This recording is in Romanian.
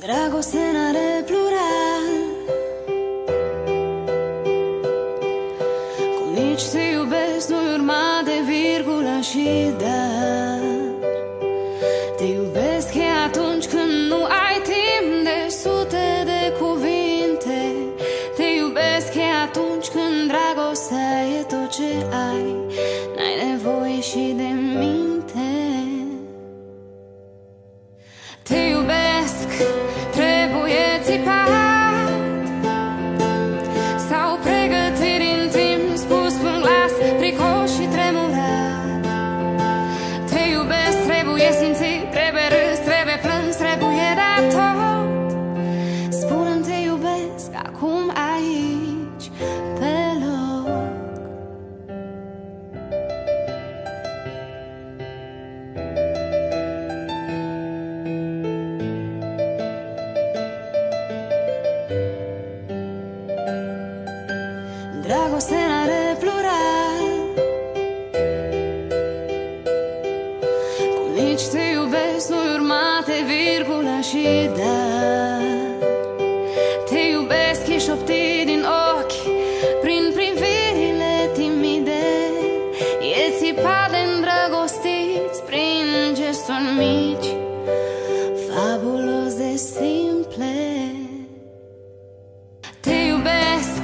Dragoste în are plural. Cum nici te iubesc nu urma de virgulă și dar. Te iubesc e atunci când nu ai timp de sute de cuvinte. Te iubesc e atunci când dragostea e tot ce ai. N-ai nevoie și de Dragoste n-are plural. Cum nici te iubesc nu urmate virgulă și dar Te iubesc e șoptit din ochi Prin privirile timide. E țipat de îndrăgostiți Prin gesturi mici Fabulos de simple. Te iubesc